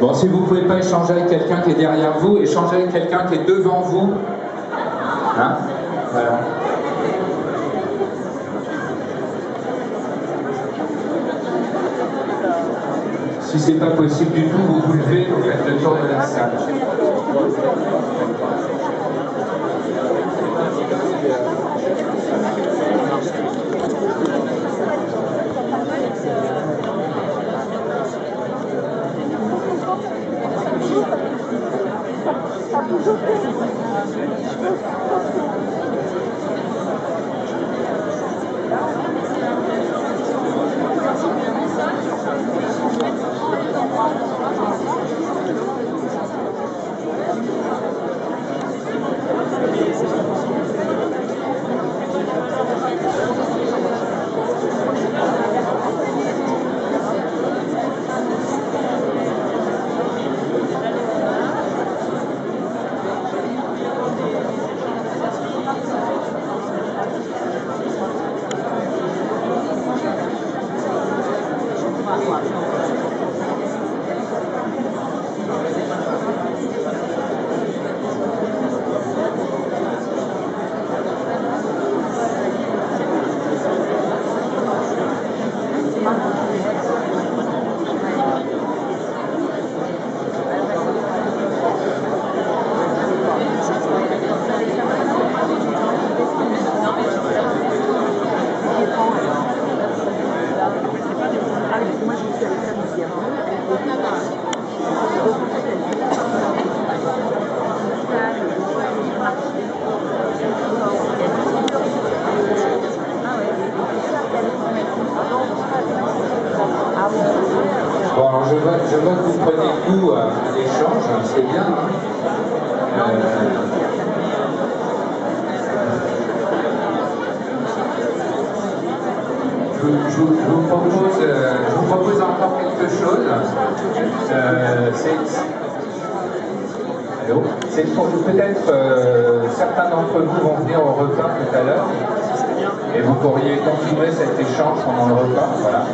Bon, si vous ne pouvez pas échanger avec quelqu'un qui est derrière vous, échangez avec quelqu'un qui est devant vous. Hein voilà. Si c'est pas possible du tout, vous vous levez, vous faites le tour de la salle. Bon, alors je vois, que vous prenez goût à, l'échange, c'est bien. Hein. Euh, je, je, vous propose, euh, je vous propose encore quelque chose. Euh, c'est peut-être euh, certains d'entre vous vont venir au repas tout à l'heure et vous pourriez continuer cet échange pendant le repas. Voilà.